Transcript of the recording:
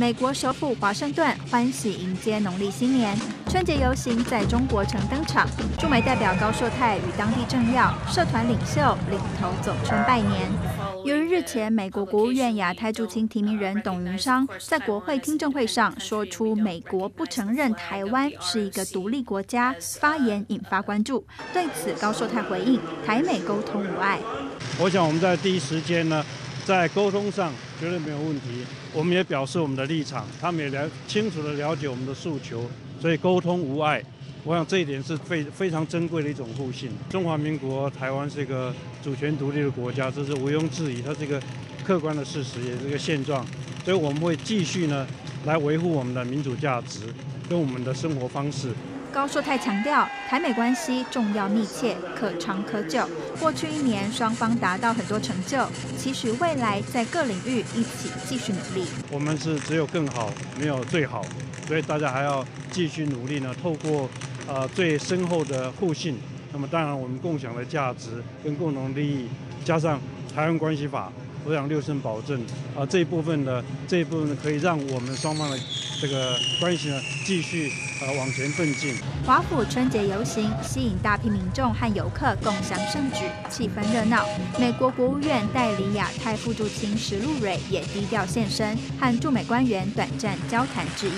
美国首府华盛顿欢喜迎接农历新年，春节游行在中国城登场。驻美代表高硕泰与当地政要、社团领袖领头走春拜年。由于日前美国国务院亚太驻青提名人董云商在国会听证会上说出美国不承认台湾是一个独立国家，发言引发关注。对此，高硕泰回应：台美沟通无碍。我想我们在第一时间呢。在沟通上绝对没有问题，我们也表示我们的立场，他们也了清楚的了解我们的诉求，所以沟通无碍。我想这一点是非非常珍贵的一种互信。中华民国台湾是一个主权独立的国家，这是毋庸置疑，它是一个客观的事实，也是一个现状。所以我们会继续呢来维护我们的民主价值跟我们的生活方式。高硕泰强调，台美关系重要密切，可长可久。过去一年，双方达到很多成就，期许未来在各领域一起继续努力。我们是只有更好，没有最好，所以大家还要继续努力呢。透过呃最深厚的互信，那么当然我们共享的价值跟共同利益，加上台湾关系法。我想六声保证啊，这一部分的这一部分可以让我们双方的这个关系呢继续呃往前奋进。华府春节游行吸引大批民众和游客共享盛举，气氛热闹。美国国务院代理亚太副主席石路蕊也低调现身，和驻美官员短暂交谈致意。